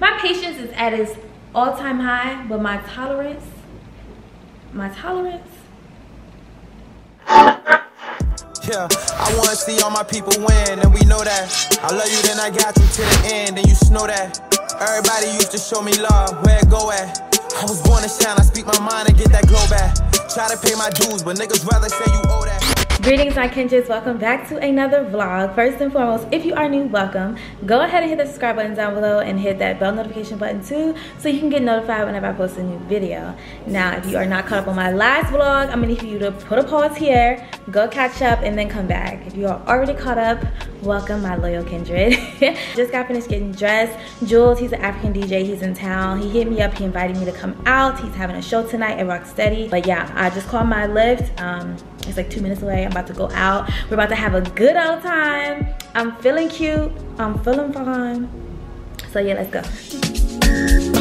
My patience is at its all-time high, but my tolerance, my tolerance. Yeah, I wanna see all my people win, and we know that. I love you, then I got you to the end, and you know that. Everybody used to show me love, where it go at? I was born to shine, I speak my mind and get that glow back. Try to pay my dues, but niggas rather say you owe that. Greetings my kindreds, welcome back to another vlog. First and foremost, if you are new, welcome. Go ahead and hit the subscribe button down below and hit that bell notification button too so you can get notified whenever I post a new video. Now, if you are not caught up on my last vlog, I'm gonna need you to put a pause here, go catch up, and then come back. If you are already caught up, welcome my loyal kindred. Just got finished getting dressed. Juls, he's an African DJ, he's in town. He hit me up, he invited me to come out. He's having a show tonight at Rocksteady. But yeah, I just called my Lyft. Um, it's like two minutes away. I'm about to go out. We're about to have a good old time. I'm feeling cute. I'm feeling fine. So yeah, let's go.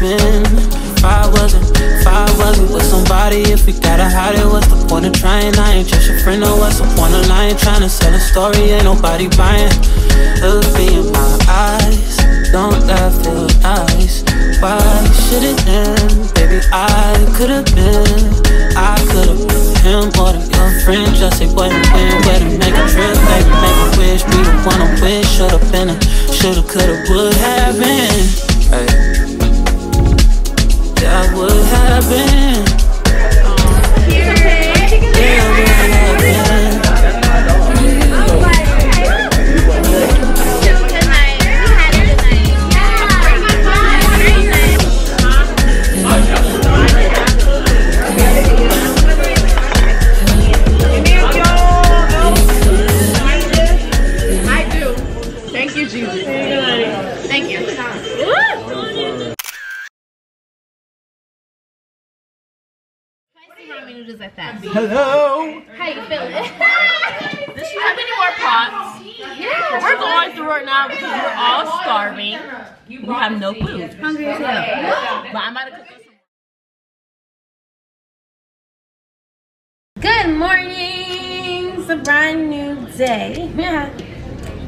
We. If I wasn't, if I wasn't with somebody, if we gotta hide it, what's the point of trying? I ain't just your friend, no, what's the point of lying? Trying to sell a story, ain't nobody buying. Look me in my eyes, don't that feel nice? Why should it end? Baby, I could've been, I could've been him than your friend. Just say what and when, where to make a trip, baby, make a wish, be the one I wish. Should've been, a, should've, could've, would have been. Hey. I would have been. New day. Yeah.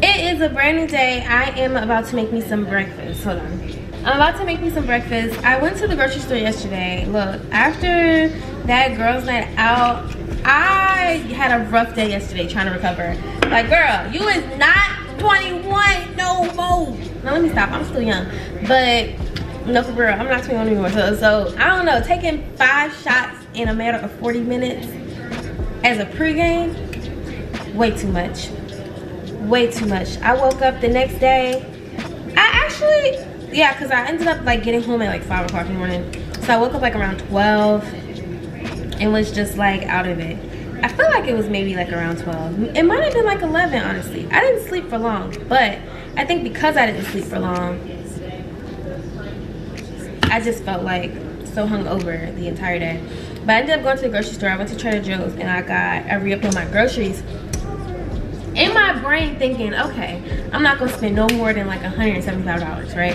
It is a brand new day. I am about to make me some breakfast. Hold on. I'm about to make me some breakfast. I went to the grocery store yesterday. Look, after that girls' night out, I had a rough day yesterday trying to recover. Like, girl, you is not 21 no more. Now let me stop. I'm still young. But no, for real, I'm not 21 anymore. So, so I don't know. Taking five shots in a matter of 40 minutes as a pregame, way too much. Way too much. I woke up the next day. I actually, yeah, because I ended up like getting home at like 5 o'clock in the morning. So I woke up like around 12 and was just like out of it. I feel like it was maybe like around 12. It might have been like 11, honestly. I didn't sleep for long, but I think because I didn't sleep for long, I just felt like so hungover the entire day. But I ended up going to the grocery store. I went to Trader Joe's and I got I re-upped on my groceries. In my brain thinking, okay, I'm not gonna spend no more than like $175, right?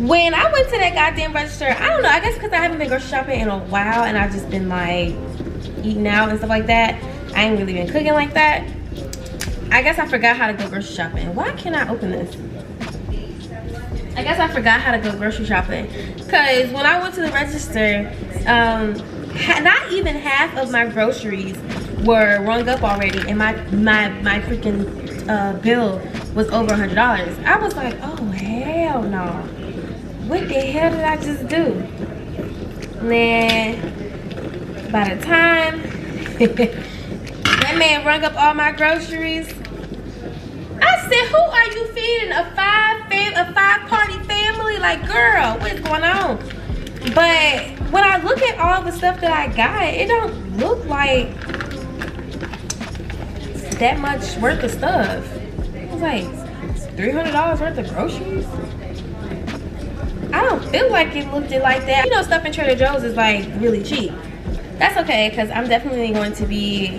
When I went to that goddamn register, I don't know, I guess because I haven't been grocery shopping in a while and I've just been like eating out and stuff like that. I ain't really been cooking like that. I guess I forgot how to go grocery shopping. Why can't I open this? I guess I forgot how to go grocery shopping. Cause when I went to the register, um, not even half of my groceries were rung up already, and my my my freaking uh, bill was over a hundred dollars. I was like, oh hell no! What the hell did I just do? Man, by the time that man rung up all my groceries, I said, "Who are you feeding? A five fam- a five party family? Like, girl, what is going on?" But when I look at all the stuff that I got, it don't look like that much worth of stuff. It was like $300 worth of groceries. I don't feel like it looked it like that. You know, stuff in Trader Joe's is like really cheap. That's okay, because I'm definitely going to be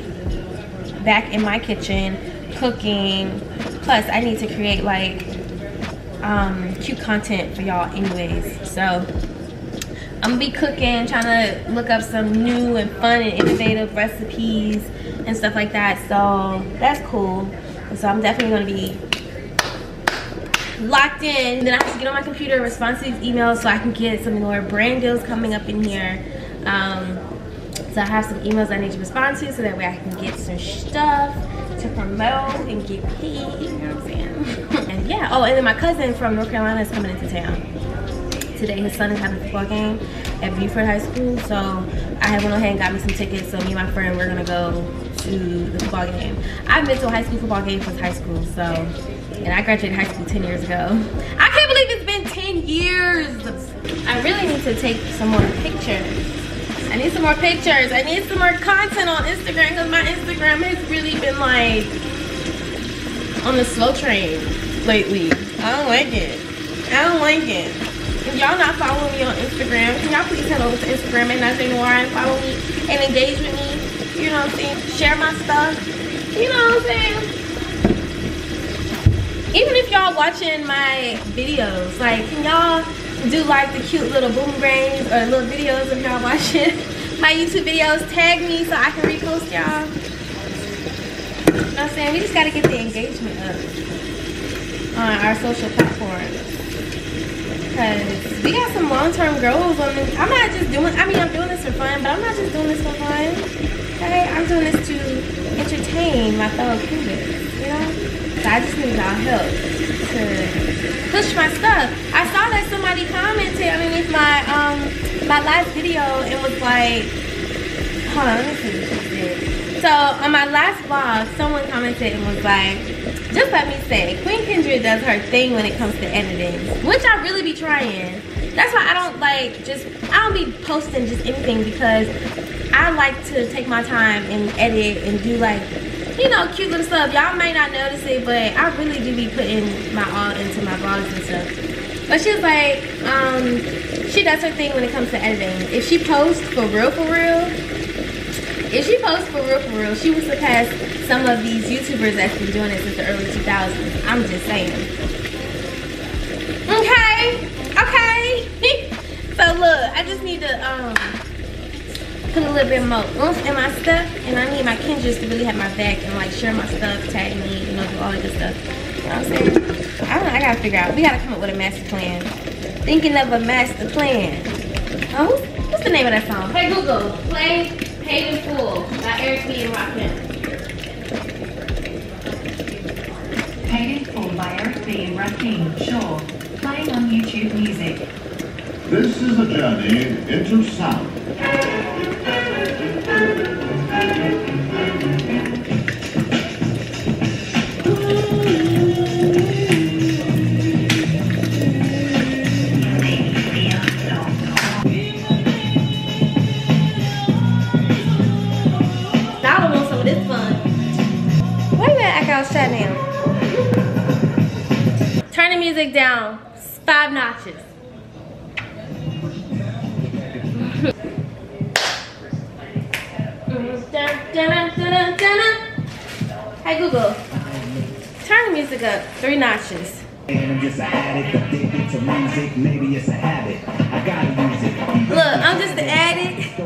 back in my kitchen cooking. Plus, I need to create like um, cute content for y'all anyways. So, I'm gonna be cooking, trying to look up some new and fun and innovative recipes and stuff like that. So, that's cool. So, I'm definitely gonna be locked in. Then I have to get on my computer, and respond to these emails so I can get some more brand deals coming up in here. Um, so I have some emails I need to respond to so that way I can get some stuff to promote and get paid, you know what I'm saying? and yeah, oh, and then my cousin from North Carolina is coming into town. Today his son is having a football game at Buford High School, so I have went ahead and got me some tickets. So me and my friend, we're gonna go to the football game. I've been to a high school football game since high school, so, and I graduated high school 10 years ago. I can't believe it's been 10 years. I really need to take some more pictures. I need some more pictures. I need some more content on Instagram because my Instagram has really been like on the slow train lately. I don't like it. I don't like it. If y'all not following me on Instagram, can y'all please head over to Instagram and Nazjé Noir and follow me and engage with me? You know what I'm saying? Share my stuff. You know what I'm saying? Even if y'all watching my videos, like can y'all do like the cute little boomerangs or little videos of y'all watching my YouTube videos. Tag me so I can repost y'all. You know what I'm saying? We just gotta get the engagement up on our social platforms. Cause we got some long-term goals on this. I'm not just doing, I mean, I'm doing this for fun, but I'm not just doing this for fun. Okay, I'm doing this to entertain my fellow Cubans, you know? So I just need y'all help to push my stuff. I saw that somebody commented underneath my um my last video and was like, hold on, let me see what she said. So on my last vlog, someone commented and was like, just let me say, Queen Kendra does her thing when it comes to editing, which I really be trying. That's why I don't like just, I don't be posting just anything because I like to take my time and edit and do like, you know, cute little stuff. Y'all may not notice it, but I really do be putting my all into my vlogs and stuff. But she was like, um, she does her thing when it comes to editing. If she posts for real, for real, if she posts for real, for real, she will surpass some of these YouTubers that's been doing it since the early 2000s. I'm just saying. Okay. So look, I just need to um put a little bit more oomph in my stuff, and I need my kindreds to really have my back and like share my stuff, tag me, you know, do all that good stuff. You know what I'm saying? I don't know, I gotta figure out. We gotta come up with a master plan. Thinking of a master plan. Oh, what's the name of that song? Hey Google, play Paid in Full by Eric B. and Rakim. Paid in Full by Eric B. and Rakim Shaw. Playing on YouTube Music. This is a journey into sound. Now? Turn the music down. Five notches. Dun, dun, dun. Hey Google, turn the music up three notches. And I'm just an addict, addicted to music. Maybe it's a habit. I gotta use it. Look, I'm just an addict,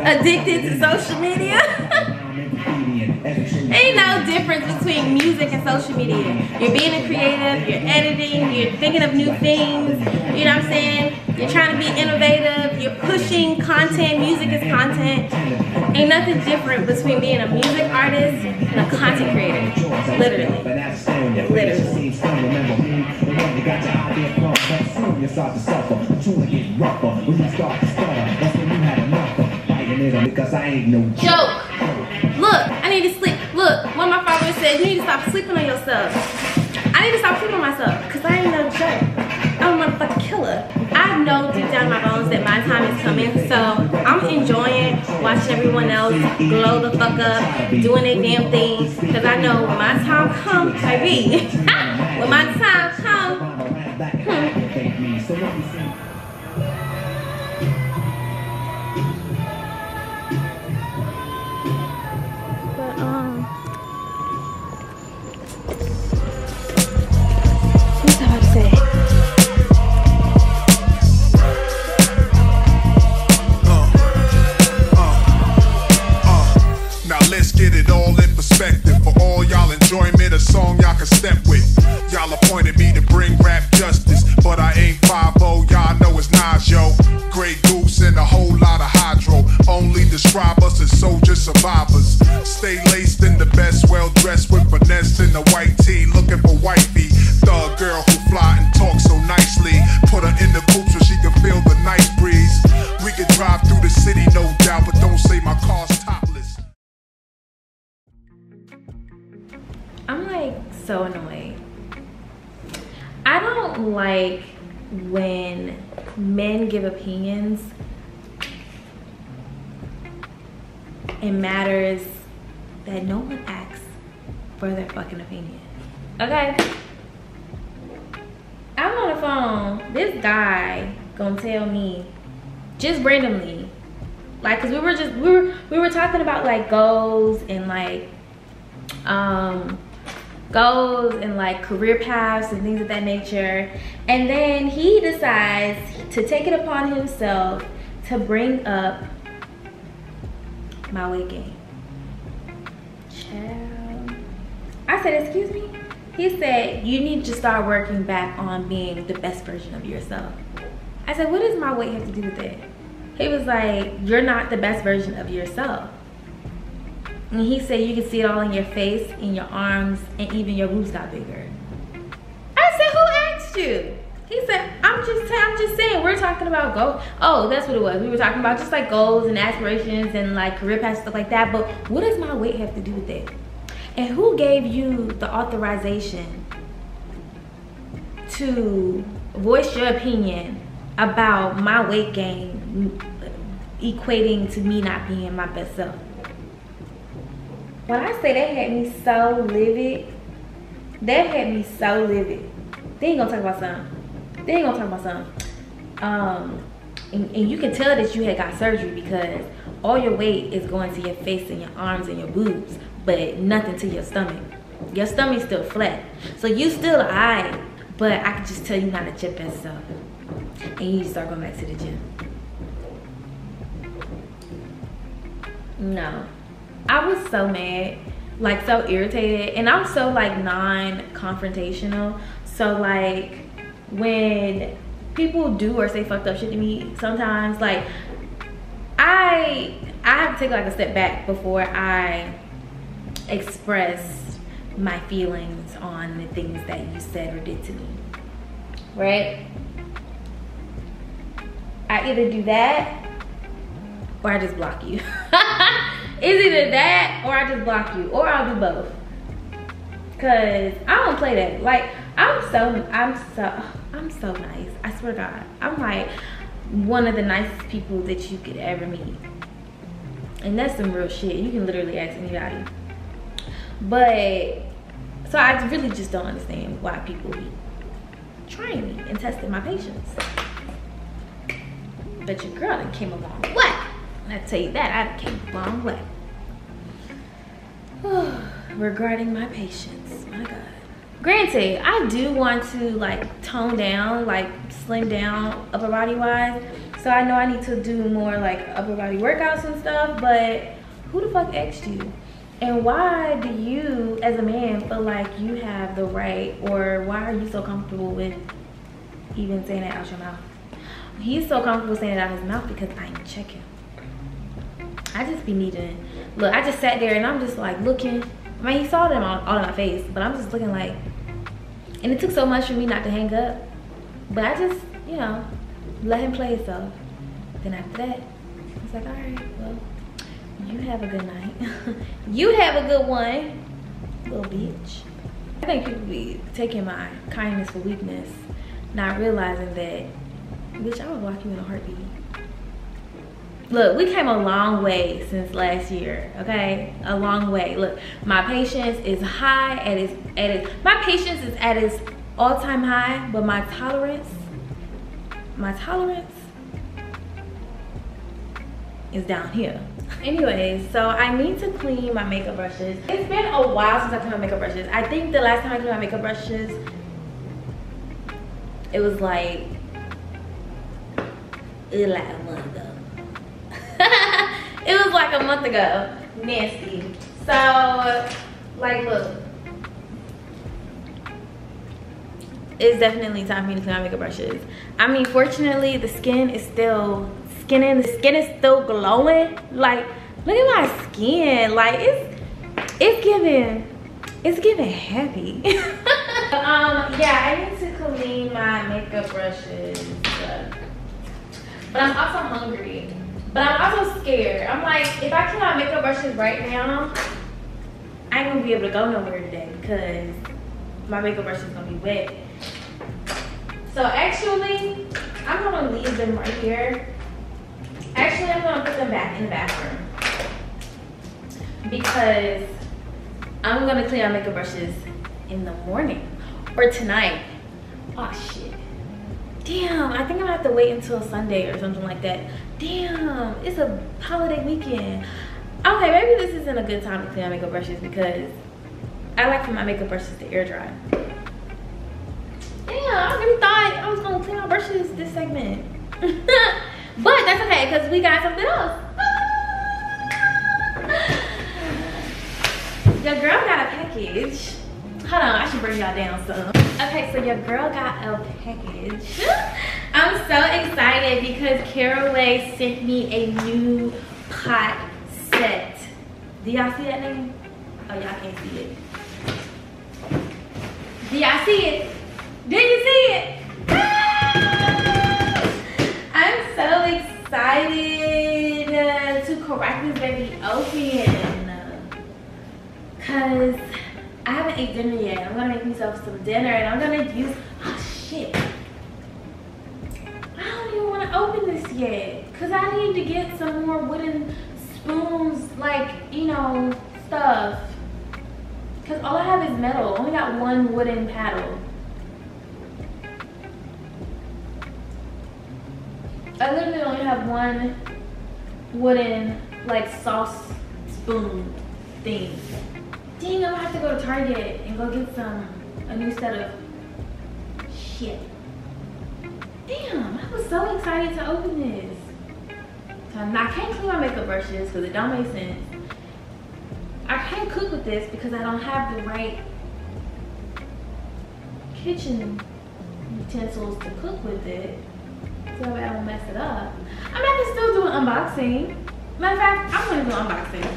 addicted to social media. Ain't no difference between music and social media. You're being a creative, you're editing, you're thinking of new things, you know what I'm saying? You're trying to be innovative, you're pushing content, music is content. Ain't nothing different between being a music artist and a content creator. Literally. Literally. Because I ain't no Joke. Look, I need to sleep. Look, one of my followers said, you need to stop sleeping on yourself. I need to stop sleeping on myself because I ain't no jerk. I'm a motherfucking killer. I know deep down in my bones that my time is coming. So I'm enjoying watching everyone else glow the fuck up, doing their damn thing. Because I know when my time comes, baby, when my time comes, but hmm, it all in perspective. For all y'all enjoyment, a song y'all can step with. Y'all appointed me to bring rap for their fucking opinion. Okay? I'm on the phone. This guy gonna tell me just randomly, like, cause we were just we were we were talking about like goals and like um goals and like career paths and things of that nature and then he decides to take it upon himself to bring up my weight gain i said excuse me he said you need to start working back on being the best version of yourself i said what does my weight have to do with it he was like you're not the best version of yourself and he said you can see it all in your face, in your arms, and even your boobs got bigger. I said, who asked you? He said, I'm just I'm just saying, we're talking about goals. Oh, that's what it was. We were talking about just like goals and aspirations and like career paths, stuff like that. But what does my weight have to do with it? And who gave you the authorization to voice your opinion about my weight gain equating to me not being my best self? When I say that had me so livid, that had me so livid. They ain't gonna talk about something. They ain't gonna talk about something. Um, and, and you can tell that you had got surgery because all your weight is going to your face and your arms and your boobs, but nothing to your stomach. Your stomach's still flat. So you still alright, but I can just tell you not to chip and stuff. And you start going back to the gym. No. I was so mad, like so irritated, and I'm so like non-confrontational. So like when people do or say fucked up shit to me, sometimes like I I have to take like a step back before I express my feelings on the things that you said or did to me. Right? I either do that or I just block you. it's either that or I just block you or I'll do both. Cause I don't play that. Like I'm so I'm so I'm so nice. I swear to God. I'm like one of the nicest people that you could ever meet. And that's some real shit. You can literally ask anybody. But so I really just don't understand why people be trying me and testing my patience. But your girl done came a long way. I tell you that, I came a long way. Regarding my patience, my God. Granted, I do want to like tone down, like slim down upper body wise. So I know I need to do more like upper body workouts and stuff, but who the fuck asked you? And why do you, as a man, feel like you have the right, or why are you so comfortable with even saying it out your mouth? He's so comfortable saying it out his mouth because I ain't checking. I just be needing, look, I just sat there and I'm just like looking. I mean, he saw them all, all in my face, but I'm just looking like, and it took so much for me not to hang up. But I just, you know, let him play himself. Then after that, I was like, all right, well, you have a good night. you have a good one, little bitch. I think people be taking my kindness for weakness, not realizing that Bitch, I would block you in a heartbeat. Look, we came a long way since last year, okay? A long way. Look, my patience is high at its, at its my patience is at its all-time high, but my tolerance, my tolerance is down here. Anyways, so I need to clean my makeup brushes. It's been a while since I cleaned my makeup brushes. I think the last time I cleaned my makeup brushes, it was like, it was like a month ago. it was like a month ago. Nasty. So, like, look. It's definitely time for me to clean my makeup brushes. I mean, fortunately, the skin is still skin in the skin is still glowing. Like look at my skin. Like it's it's giving it's giving happy um yeah i need to clean my makeup brushes but i'm also hungry. But i'm also scared. I'm like if i clean my makeup brushes right now i ain't gonna be able to go nowhere today because my makeup brush is gonna be wet. So actually i'm gonna leave them right here Actually, I'm gonna put them back in the bathroom because I'm gonna clean my makeup brushes in the morning or tonight. Oh shit. Damn, I think I'm gonna have to wait until Sunday or something like that. Damn, it's a holiday weekend. Okay, maybe this isn't a good time to clean my makeup brushes because I like for my makeup brushes to air dry. Damn, I really thought I was gonna clean my brushes this segment. But that's okay, because we got something else. Your girl got a package. Hold on, I should bring y'all down some. Okay, so your girl got a package. I'm so excited because Caraway sent me a new pot set. Do y'all see that name? Oh, y'all can't see it. Do y'all see it? Did you see it? Excited uh, to crack this baby open. Cause I haven't ate dinner yet. I'm gonna make myself some dinner and I'm gonna use, oh shit. I don't even wanna open this yet. Cause I need to get some more wooden spoons, like, you know, stuff. Cause all I have is metal. I only got one wooden paddle. I literally only have one wooden like sauce spoon thing. Dang, I'm gonna have to go to Target and go get some, a new set of shit. Damn, I was so excited to open this. So I can't clean my makeup brushes because it don't make sense. I can't cook with this because I don't have the right kitchen utensils to cook with it so I won't mess it up. I mean, I can still do an unboxing. Matter of fact, I'm gonna do an unboxing.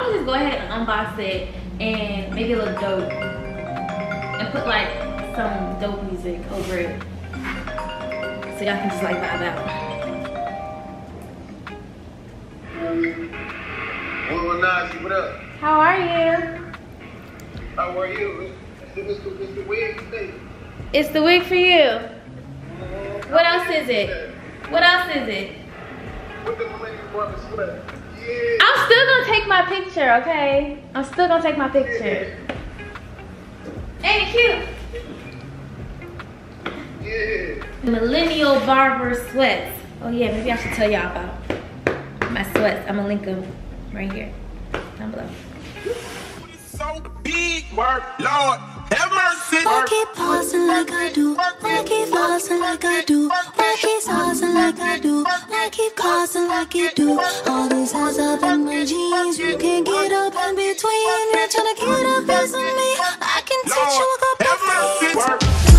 I'll just go ahead and unbox it and make it look dope. And put like some dope music over it. So y'all can just like vibe out. What up? How are you? How are you? It's the, it's the wig today. It's the wig for you. What else is it? What else is it? I'm still gonna take my picture, okay? I'm still gonna take my picture. Ain't it cute? Yeah. Millennial barber sweats. Oh yeah, maybe I should tell y'all about my sweats. I'm gonna link them right here, down below. So big, work, Lord, have mercy. Why keep pausing like I do? Why keep pausing like I do? Why keep pausing like I do? Why keep causing like you do? All these hands up in my jeans, you can't get up in between. You're trying to get a piece of me. I can teach you a couple things.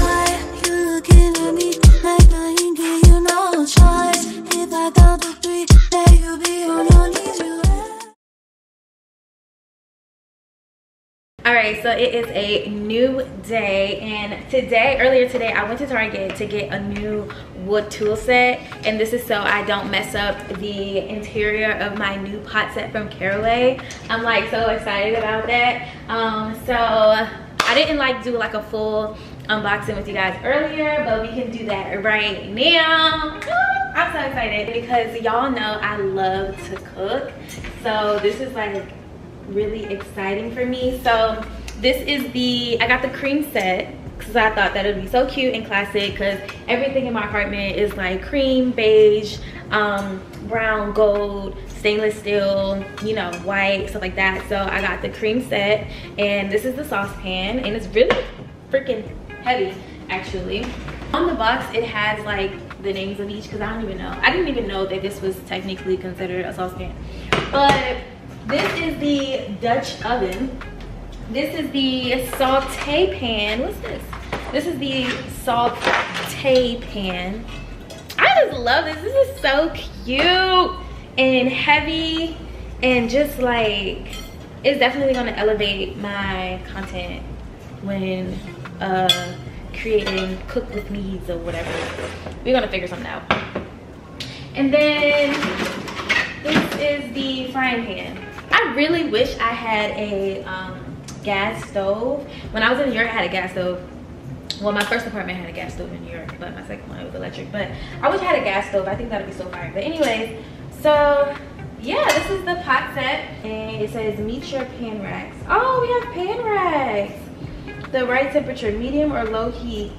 Why you looking at me like I ain't give you no choice? If I count to three, then you be on your all right so it is a new day and today earlier today i went to target to get a new wood tool set and this is so i don't mess up the interior of my new pot set from caraway i'm like so excited about that um so i didn't like do like a full unboxing with you guys earlier, but we can do that right now. I'm so excited because y'all know I love to cook. So this is like really exciting for me. So this is the, I got the cream set because I thought that would be so cute and classic because everything in my apartment is like cream, beige, um, brown, gold, stainless steel, you know, white, stuff like that. So I got the cream set and this is the saucepan and it's really freaking heavy actually. On the box, it has like the names of each because I don't even know. I didn't even know that this was technically considered a saucepan. But this is the Dutch oven. This is the saute pan. What's this? This is the saute pan. I just love this. This is so cute and heavy and just like, it's definitely gonna elevate my content when uh, creating cook with me's or whatever. We're gonna figure something out. And then this is the frying pan. I really wish I had a um, gas stove. When I was in New York, I had a gas stove. Well, my first apartment had a gas stove in New York, but my second one was electric. But I wish I had a gas stove. I think that'd be so fire. But anyways, so yeah, this is the pot set. And it says meet your pan racks. Oh, we have pan racks. The right temperature, medium or low heat,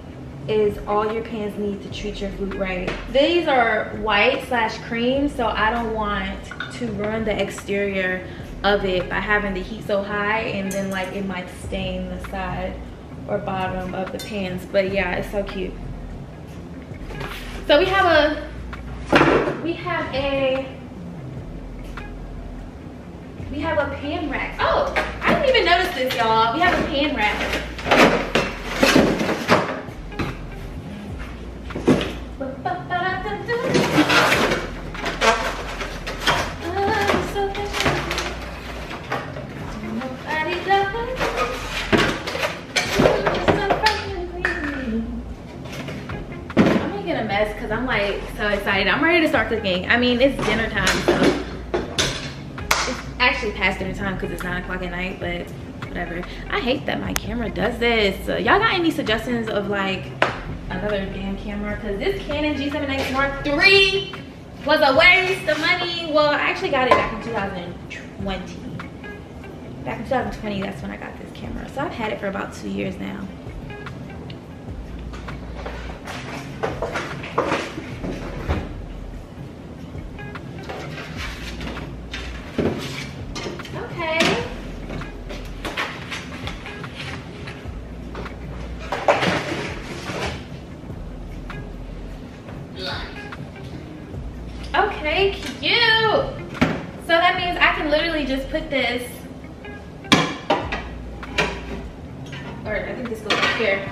is all your pans need to treat your food right. These are white slash cream, so I don't want to ruin the exterior of it by having the heat so high and then like it might stain the side or bottom of the pans. But yeah, it's so cute. So we have a, we have a, we have a pan rack. Oh, I didn't even notice this, y'all. We have a pan rack. So excited. I'm ready to start cooking. I mean, it's dinner time, so it's actually past dinner time because it's nine o'clock at night, but whatever. I hate that my camera does this. Uh, Y'all got any suggestions of like another damn camera? Because this Canon G7X Mark III was a waste of money. Well, I actually got it back in 2020. Back in 2020, that's when I got this camera. So I've had it for about two years now. This, or I think this goes up here.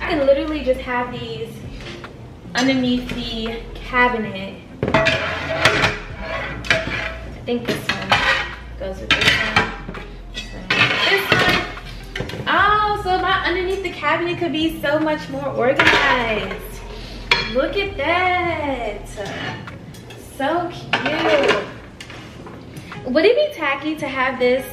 I can literally just have these underneath the cabinet. I think this one goes with this one. This one. Oh, so my underneath the cabinet could be so much more organized. Look at that. So. Would it be tacky to have this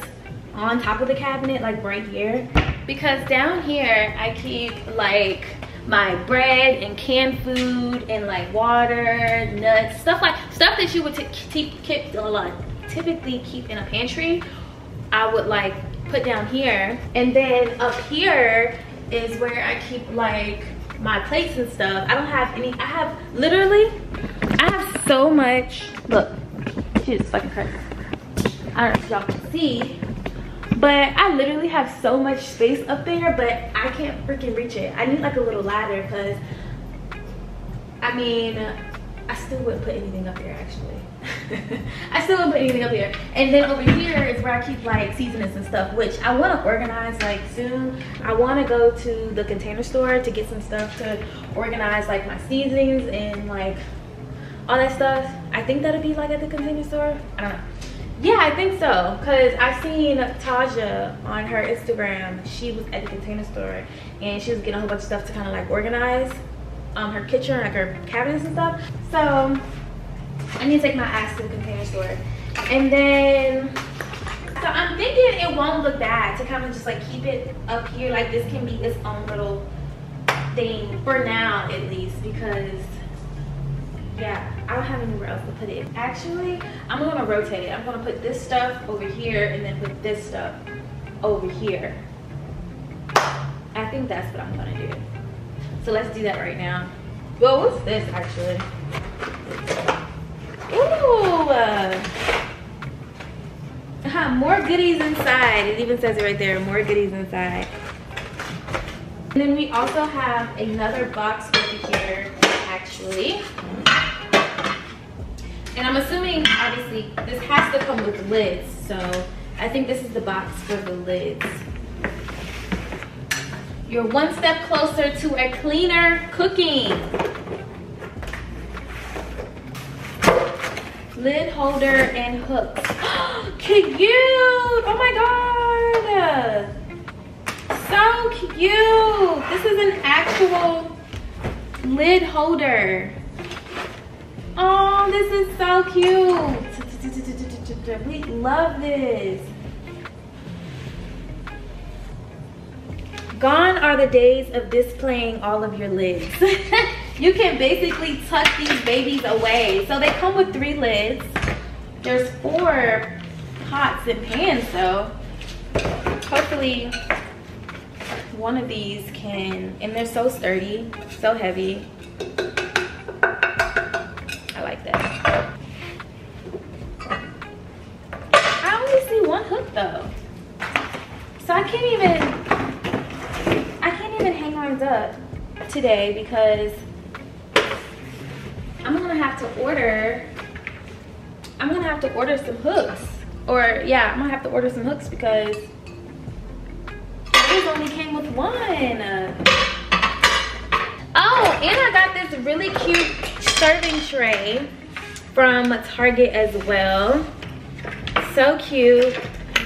on top of the cabinet, like right here? Because down here, I keep like my bread and canned food and like water, nuts, stuff like, stuff that you would keep, typically keep in a pantry. I would like put down here. And then up here is where I keep like my plates and stuff. I don't have any, I have literally, I have so much, look, she's fucking crazy. I don't know if y'all can see, but I literally have so much space up there, but I can't freaking reach it. I need like a little ladder because, I mean, I still wouldn't put anything up here actually. I still wouldn't put anything up here. And then over here is where I keep like seasonings and stuff, which I want to organize like soon. I want to go to the container store to get some stuff to organize like my seasonings and like all that stuff. I think that'll be like at the container store. I don't know. Yeah, I think so. Cause I've seen Tajah on her Instagram. She was at the container store and she was getting a whole bunch of stuff to kind of like organize um, her kitchen, like her cabinets and stuff. So I need to take my ass to the container store. And then So I'm thinking it won't look bad to kind of just like keep it up here. Like this can be its own little thing for now at least because yeah, I don't have anywhere else to put it. Actually, I'm gonna rotate it. I'm gonna put this stuff over here and then put this stuff over here. I think that's what I'm gonna do. So let's do that right now. Well, what's this actually? Ooh, uh, uh, more goodies inside. It even says it right there, more goodies inside. And then we also have another box over here, actually. And I'm assuming, obviously, this has to come with lids. So I think this is the box for the lids. You're one step closer to a cleaner cooking. Lid holder and hooks. cute! Oh my god! So cute! This is an actual lid holder. Oh, this is so cute. We love this. Gone are the days of displaying all of your lids. you can basically tuck these babies away. So they come with three lids. There's four pots and pans though. Hopefully one of these can, and they're so sturdy, so heavy. I like that. I only see one hook though. So I can't even, I can't even hang arms up today because I'm gonna have to order, I'm gonna have to order some hooks. Or yeah, I'm gonna have to order some hooks because these only came with one. Oh, and I got this really cute serving tray from Target as well. So cute.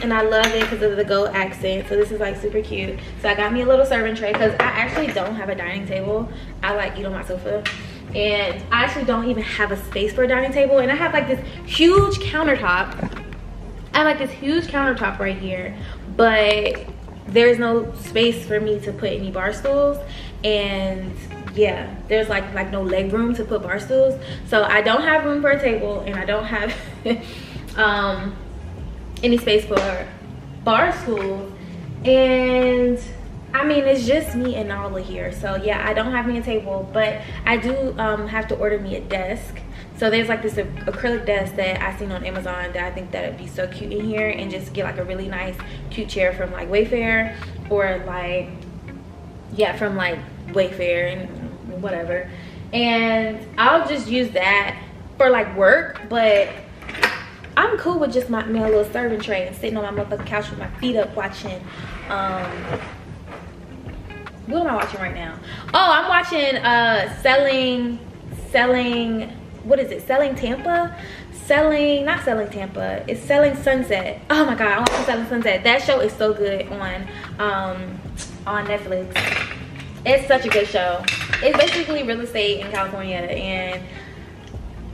And I love it because of the gold accent. So this is like super cute. So I got me a little serving tray because I actually don't have a dining table. I like eat on my sofa. And I actually don't even have a space for a dining table. And I have like this huge countertop. I have like this huge countertop right here. But there's no space for me to put any bar stools. And yeah there's like like no leg room to put bar stools so i don't have room for a table and i don't have um any space for bar school. And i mean it's just me and nala here. So yeah i don't have me a table but i do um have to order me a desk. So there's like this acrylic desk that i seen on amazon that i think that would be so cute in here and just get like a really nice cute chair from like wayfair or like yeah from like wayfair and whatever. And i'll just use that for like work but i'm cool with just my, my little serving tray and sitting on my motherfucking couch with my feet up watching um what am i watching right now? Oh i'm watching uh selling selling what is it? Selling tampa? Selling not selling tampa. It's selling sunset. Oh my god i want to selling sunset. That show is so good on um on netflix. It's such a good show. It's basically real estate in california and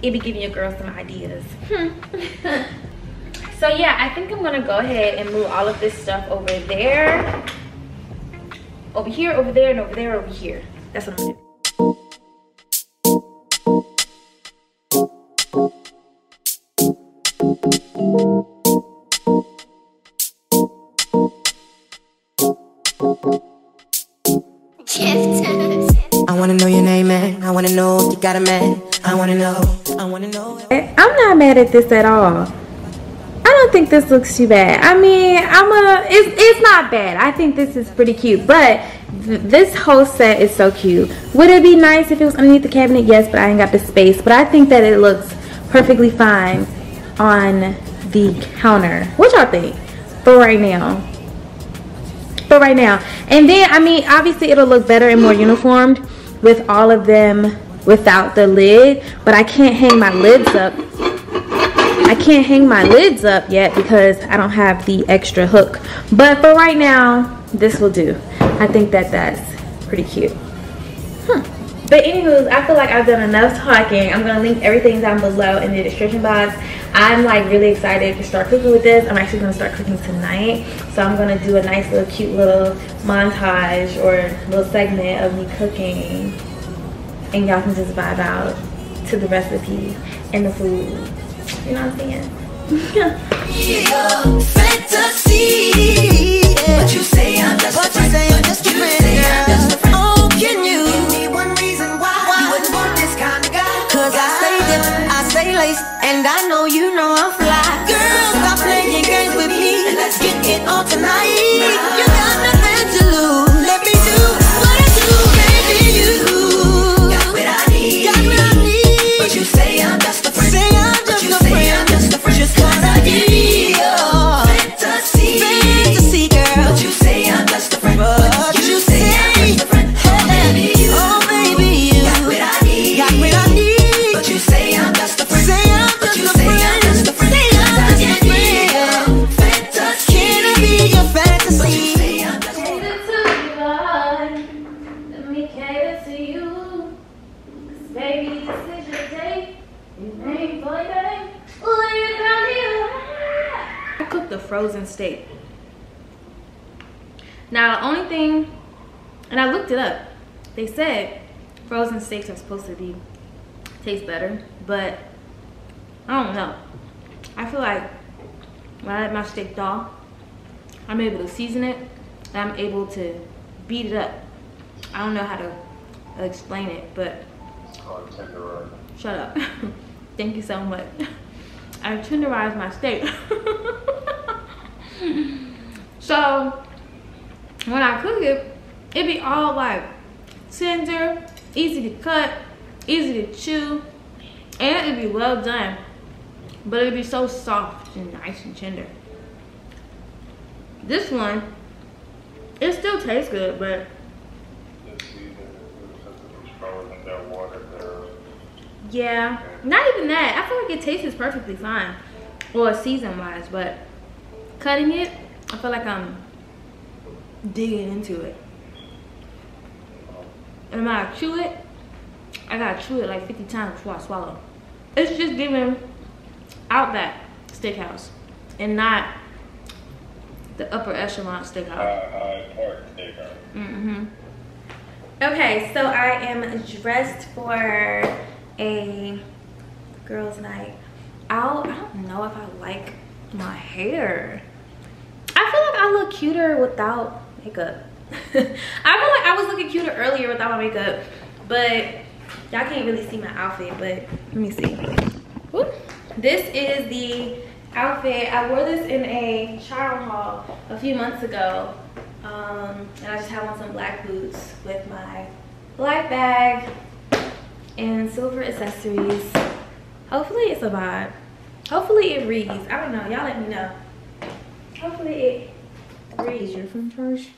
it be giving your girls some ideas hmm. so yeah i think i'm gonna go ahead and move all of this stuff over there over here over there and over there over here that's what i'm gonna do I wanna know your name, man. I wanna know if you got a man. I wanna know. I wanna know. I'm not mad at this at all. I don't think this looks too bad. I mean, I'm a, it's, it's not bad. I think this is pretty cute, but th this whole set is so cute. Would it be nice if it was underneath the cabinet? Yes, but I ain't got the space. But I think that it looks perfectly fine on the counter. What y'all think for right now? For right now. And then, I mean, obviously it'll look better and more uniformed with all of them without the lid. But I can't hang my lids up. I can't hang my lids up yet because I don't have the extra hook. But for right now, this will do. I think that that's pretty cute. But anywho, I feel like I've done enough talking. I'm gonna link everything down below in the description box. I'm like really excited to start cooking with this. I'm actually gonna start cooking tonight. So I'm gonna do a nice little cute little montage or little segment of me cooking. And y'all can just vibe out to the recipe and the food. You know what I'm saying? fantasy. You say I'm just a friend. Say I'm just a friend. Oh, can you give me one reason why you wouldn't want this kind of guy? Cause I stay dip, I stay laced, and I know you know I'm fly. Girl, stop playing games with me let's get it on tonight. Looked it up, they said frozen steaks are supposed to be taste better, but I don't know. I feel like when I let my steak thaw, I'm able to season it I'm able to beat it up. I don't know how to explain it, but shut up. Thank you so much. I tenderized my steak. so when I cook it, it be all like tender, easy to cut, easy to chew, and it'd be well done. But it'd be so soft and nice and tender. This one, it still tastes good, but yeah, not even that. I feel like it tastes perfectly fine, or season wise, but cutting it, I feel like I'm digging into it. And when I chew it, I gotta chew it like 50 times before I swallow. It's just giving Outback Steakhouse and not the upper echelon steakhouse. Mm-hmm. Okay, so I am dressed for a girls' night out. I don't know if I like my hair. I feel like I look cuter without makeup. I feel like I was looking cuter earlier without my makeup, but y'all can't really see my outfit, but let me see. This is the outfit. I wore this in a trial haul a few months ago. Um, and I just have on some black boots with my black bag and silver accessories. Hopefully it's a vibe. Hopefully it reads. I don't know. Y'all let me know. Hopefully it reads. Your phone charge?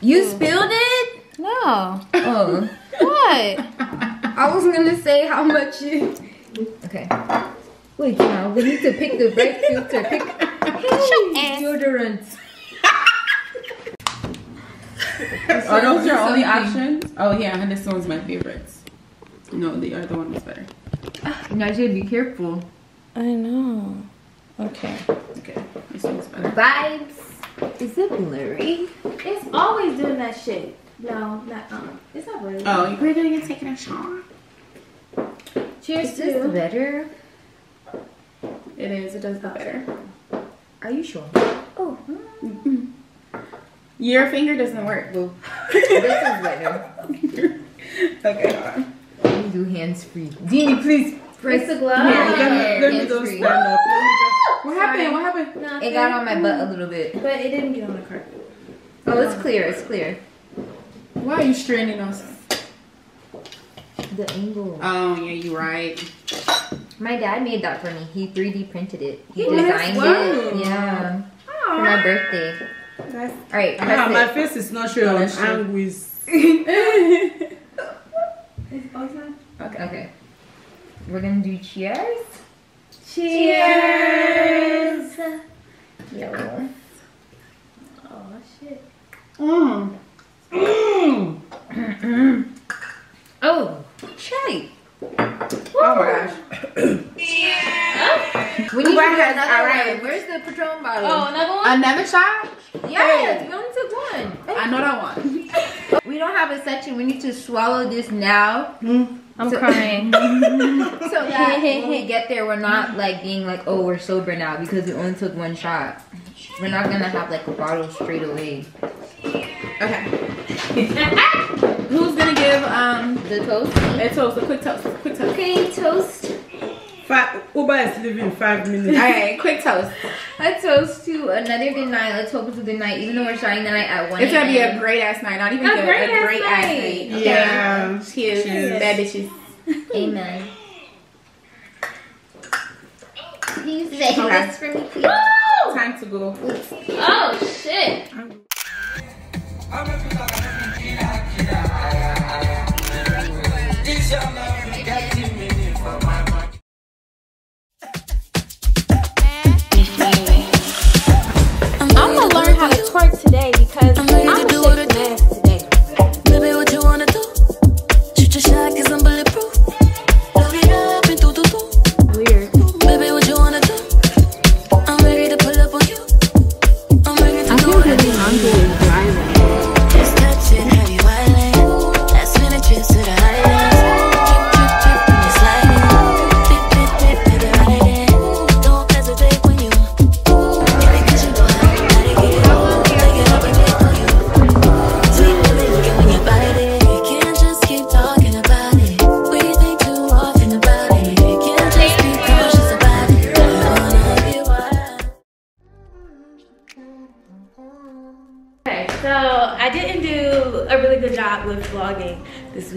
You spilled it? No. Oh. What? I was gonna say how much you. Okay. Wait, now we need to pick the right filter. Pick hey, deodorant. Are those your only options? Oh yeah, and this one's my favorite. No, the other one was better. Now you be careful. I know. Okay. Okay, this one's better. Vibes. Is it blurry? It's always doing that shit. No, not um. It's not blurry. Oh, you were doing it taking a shower. Cheers Is this to. better? It is. It does the better. Are you sure? Oh. Your finger doesn't work, boo. this is better. Okay, hold on. Let me do hands free. Dini, please press It's a glove. Here, let me, let me Hands go stand up. What happened? What happened? Nothing. It got on my butt a little bit. But it didn't get on the carpet. Oh, it's clear. It's clear. Why are you straining us? The angle. Oh yeah, you're right. My dad made that for me. He 3D printed it. He, He did? designed Wow. it. Yeah. For my birthday. That's All right, press Ah, my face is not showing. Oh, that's true. I'm with. Okay. Okay. We're gonna do cheers. Cheers! cheers. Oh shit. Mmm. Mmm. oh, shit. Oh my gosh. yeah. We need another all right. One. Where's the Patron bottle? Oh, another one? Another shot? Yes, hey. we only took one. I know that one. we don't have a section. We need to swallow this now. Mm. I'm So- crying. So that when we get there, we're not like being like, oh, we're sober now because we only took one shot. We're not gonna have like a bottle straight away. Okay. Who's gonna give um The toast. a toast? A quick toast. Quick toast. Okay, toast. Five, Uber is leaving five minutes. Alright, quick toast. A toast to another good night. Let's hope it's a good night, even though we're starting the night at one. It's gonna be a great ass night. Not even A good. great a ass great ass night. night. Okay. Yeah. Cheers. Cheers. Bad bitches. Amen. Can you say Okay. this for me, please? Time to go. Oh shit. I'm learn how to twerk today because I'm, ready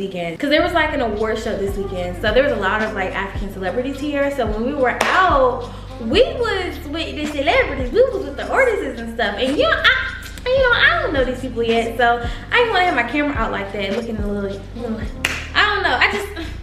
weekend because there was like an award show this weekend. So there was a lot of like African celebrities here. So when we were out, we was with the celebrities. We was with the artists and stuff. And you know, I, you know, I don't know these people yet. So I didn't want to have my camera out like that, looking a little, little I don't know. I just.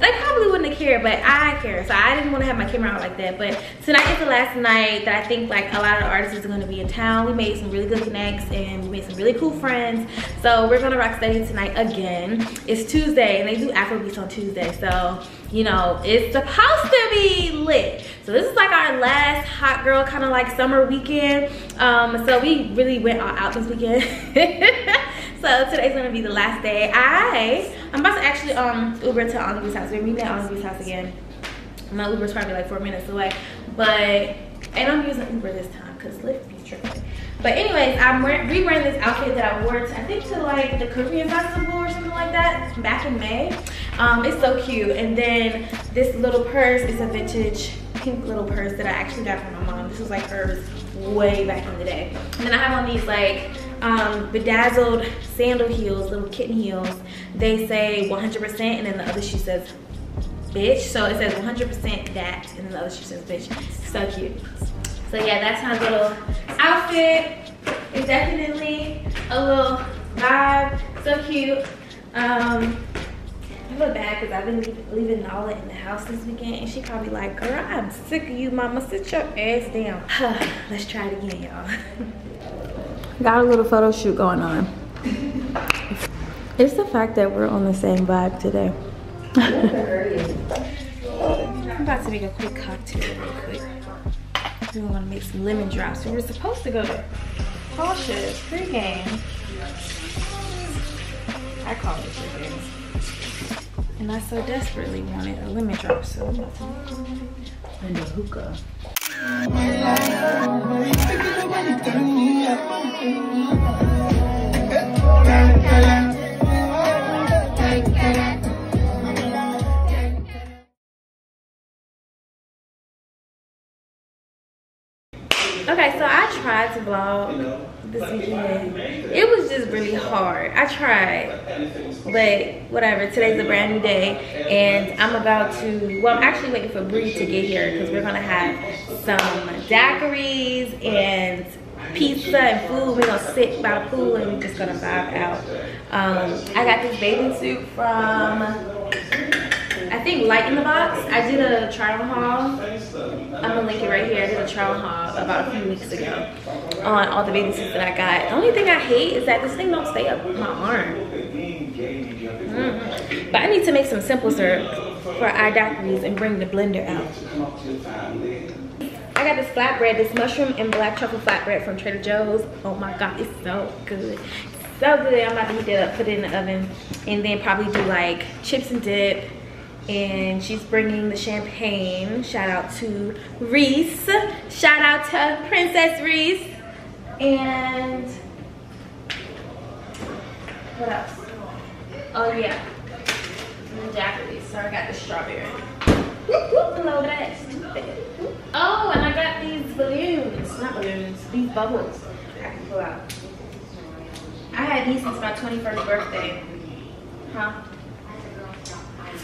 They probably wouldn't have cared, but I care. So I didn't want to have my camera out like that. But tonight is the last night that I think like a lot of artists are going to be in town. We made some really good connects and we made some really cool friends. So we're going to rock steady tonight again. It's Tuesday and they do Afrobeats on Tuesday. So, you know, it's supposed to be lit. So this is like our last hot girl kind of like summer weekend. Um, so we really went all out this weekend. so today's gonna be the last day. I I'm about to actually um Uber to Oliver's house. We're meeting at Oliver's house again. My Uber's probably like four minutes away, but and I'm using Uber this time because Lyft be tripping. But anyways, I'm wearing, re-wearing this outfit that I wore to, I think to like the Korean festival or something like that back in May. Um, it's so cute. And then this little purse is a vintage pink little purse that I actually got from my mom. This was like hers way back in the day. And then I have on these like um, bedazzled sandal heels, little kitten heels. They say 100% and then the other shoe says bitch. So it says 100% that and the other shoe says bitch. So cute. So yeah, that's my little outfit. It's definitely a little vibe. So cute. Um, I feel bad because I've been leaving, leaving Nala in the house this weekend and she probably like, girl, I'm sick of you, mama. Sit your ass down. Let's try it again, y'all. Got a little photo shoot going on. It's the fact that we're on the same vibe today. I'm about to make a quick cocktail real quick. We want to make some lemon drops. We were supposed to go to Tasha's pregame. I call it pregame. And I so desperately wanted a lemon drop, so I'm about to make one. And a hookah. Okay, so I tried to vlog weekend. It was just really hard. I tried, but whatever. Today's a brand new day, and I'm about to. Well, I'm actually waiting for Bree to get here because we're gonna have some daiquiris and pizza and food. We're gonna sit by the pool and we're just gonna vibe out. Um, I got this bathing suit from. I think Light in the Box. I did a try on haul. I'm gonna link it right here. I did a on haul about a few weeks ago on all the bathing suits that I got. The only thing I hate is that this thing don't stay up my arm. Mm. But I need to make some simple syrup for our daiquiris and bring the blender out. I got this flatbread, this mushroom and black truffle flatbread from Trader Joe's. Oh my god, it's so good. So good. I'm about to heat it up, put it in the oven, and then probably do like chips and dip. And she's bringing the champagne. Shout out to Reese. Shout out to Princess Reese. And what else? Oh yeah, and daiquiris. So I got the strawberry. Whoop, whoop, that. Oh, and I got these balloons. Not balloons. These bubbles. I can pull out. I had these since my 21st birthday. Huh?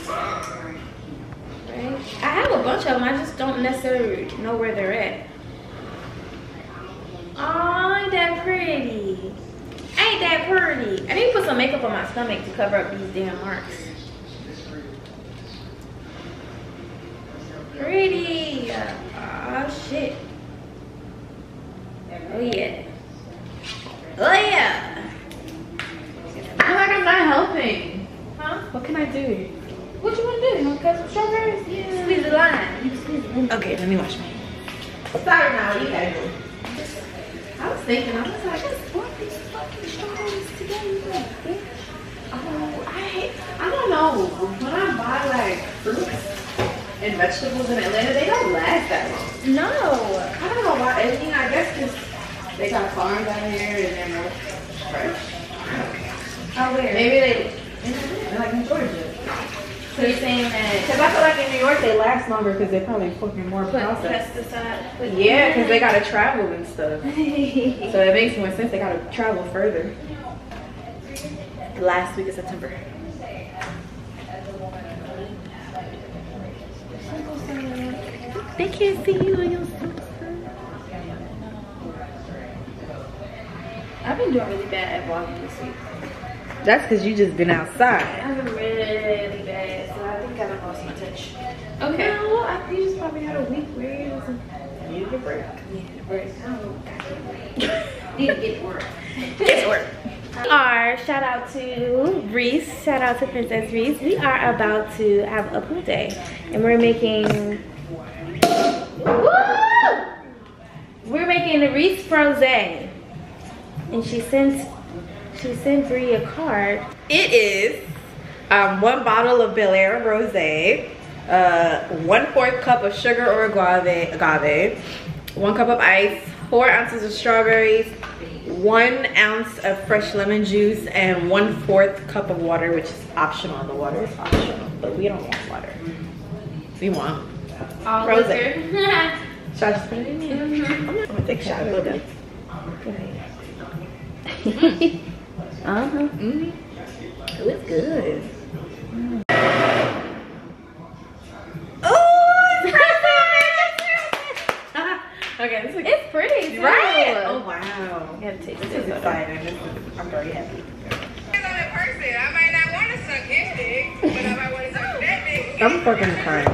Right? I have a bunch of them. I just don't necessarily know where they're at. Ain't that pretty? Ain't that pretty? I need to put some makeup on my stomach to cover up these damn marks. Pretty. Oh shit. Oh yeah. Oh yeah. I feel like I'm not helping. Huh? What can I do? What you want to do? You want to cut some strawberries? Yeah. Squeeze the line. You can squeeze it. Okay, let me wash my Sorry now, you gotta go. I was thinking, I was like, just put these fucking strawberries together. bitch. Oh, I hate, I don't know. When I buy like fruits and vegetables in Atlanta, they don't last that long. No. I don't know why. I mean, I guess because they got farms out here and they're fresh. I don't care. Oh, where? Maybe they, they're like in Georgia. So you're saying that Because I feel like in New York they last longer because they probably fucking more put processed. pesticide. Put Yeah, because they gotta travel and stuff. so it makes more sense. They gotta travel further. Last week of September. They can't see you in your I've been doing really bad at vlogging this week. That's because you just been outside. I've been really bad, so I think I done lost my touch. Okay. No, I, you just probably had a week where you was needed a break. Need to break. I don't know. Need to get to work. Get to work. We are, shout out to Reese, shout out to Princess Reese. We are about to have a pool day. And we're making, Woo! we're making the Reese Froze. And she sent, she sent Bree a card. It is um, one bottle of Belaire Rosé, uh, one fourth cup of sugar or agave, agave, one cup of ice, four ounces of strawberries, one ounce of fresh lemon juice, and one fourth cup of water, which is optional. The water is optional, but we don't want water. We want All Rosé. liquor. Should I just put it in here? I'm gonna take a shot a little bit. uh-huh. Mm. It was good. Okay, this is It's too. right. Oh wow, You gotta taste this it. is exciting. This is, I'm very happy. I might not want to suck his dick, but I might want to suck that dick. I'm fucking crying.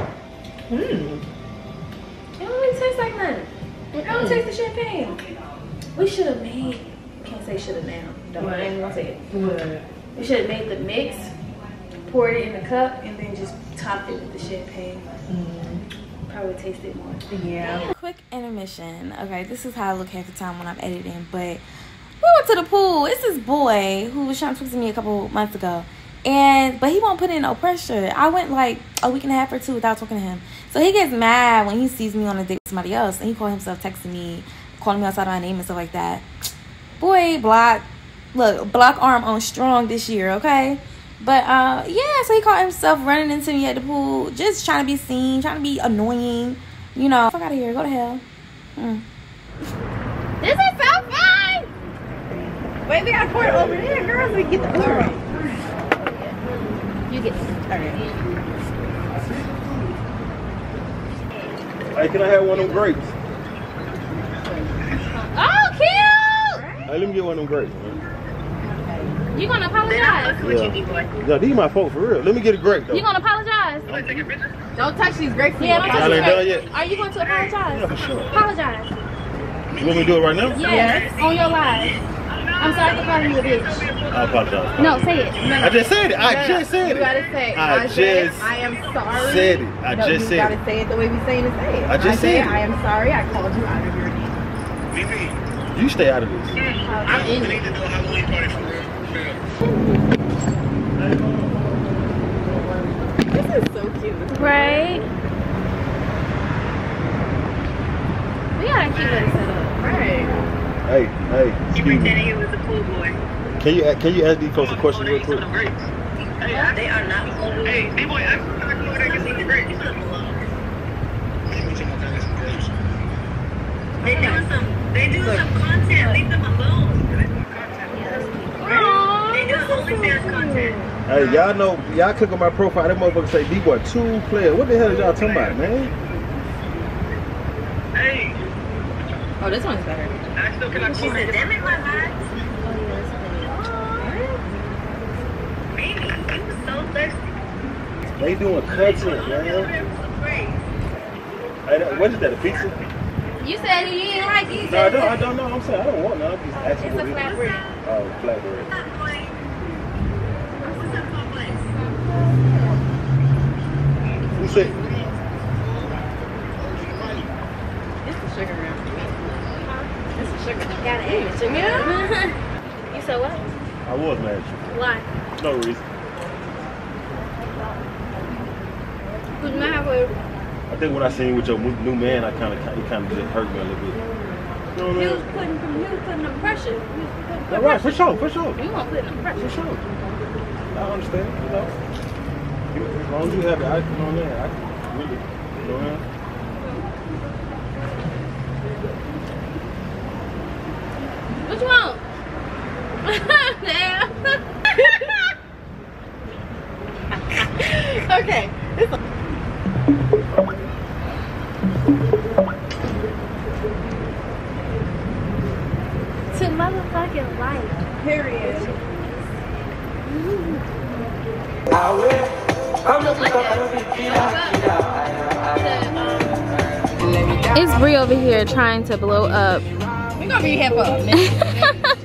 Hmm. It don't really taste like nothing. It don't taste the champagne. We should have made, can't say should have now. Don't I ain't gonna say it. What? We should have made the mix, poured it in the cup, and then just topped it with the champagne. Probably tasted more. Yeah. Quick intermission. Okay, this is how I look half the time when I'm editing, but we went to the pool. It's this boy who was trying to talk to me a couple months ago. And but he won't put in no pressure. I went like a week and a half or two without talking to him. So he gets mad when he sees me on a date with somebody else and he called himself texting me, calling me outside my name and stuff like that. Boy, block look, block arm on strong this year, okay? But uh yeah, so he caught himself running into me at the pool, just trying to be seen, trying to be annoying. You know, fuck out of here, go to hell. Mm. This is so fun! Wait, we gotta pour it over there, girls. We get the pour on. You get all right Hey, can I have one of them grapes? Oh, cute! Hey, let me get one of them grapes, man. You gonna apologize? Yeah. Yeah, these my folks for real. Let me get a grape though. You gonna apologize? Don't touch these grapes. Yeah, don't touch Y'all ain't done grapes. yet? Are you going to apologize? Yeah, for sure. Apologize. You want me to do it right now? Yes. On your live. I'm sorry for calling you a bitch. I apologize. No, say it. No, no. I just said it. I No, no. just said you it. gotta say. it. I said, just I am sorry. said it. I no, just you said gotta say it the way we saying it. Say it. I just say, said it. I am sorry. I called you out of your name. You stay out of this. I'm in it. This is so cute. Right? We gotta keep it set up. Right. Hey, hey, excuse me. he was a cool boy. Can you uh, can you ask these folks a question real quick? They are not cool. Hey, D-boy, ask him if they can see the grapes. They doing some, they do some content. Leave them alone. They do OnlyFans content. Hey, y'all know y'all click on my profile. That motherfucker say D boy two player. What the hell is y'all talking about, man? Hey, Oh, this one's better. I still cannot she said, them in my life. Oh, Baby, you was so thirsty. They doing content, man. Hey, that- what is that? A pizza? You said you didn't like it. No, I don't. I don't know. I'm saying I don't want none. I'm just oh, asking It's what a it is. flatbread. Oh, flatbread. Who? It's the sugar round. It's the sugar. Gotta add sugar. you said what? I was mad at you. Why? No reason. Who's mad with I think what I seen with your new man, I kind of, it kind of just hurt me a little bit. You know what I He was putting, he was putting them pressure. He was putting All right, for sure, for sure. You want putting them pressure. For sure. I understand, you know. You- As long as you have the icon on there, I can really, you know what What you want? Damn. okay. to motherfucking life. Period. It's Bree over here trying to blow up. We're gonna be here for a minute.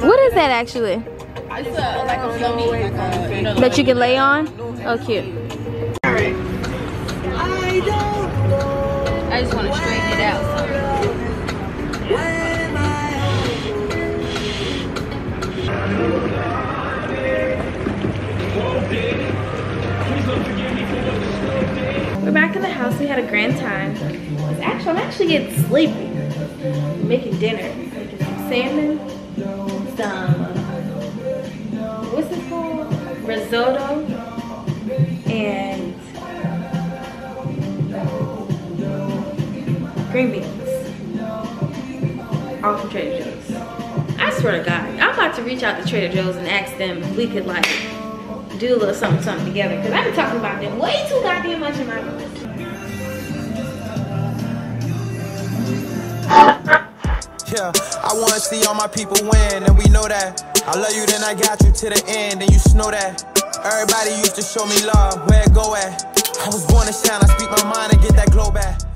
What is that actually? It's a, like a floaty, like a, you know, That you can lay on? Oh, cute. Grand time. It's actually, I'm actually getting sleepy. making dinner. Making some salmon, some, what's this called? Risotto, and green beans. All from Trader Joe's. I swear to God, I'm about to reach out to Trader Joe's and ask them if we could like do a little something something together because I've been talking about them way too goddamn much in my life. I wanna see all my people win, and we know that. I love you, then I got you to the end, and you know that. Everybody used to show me love, where it go at. I was born to shine, I speak my mind and get that glow back.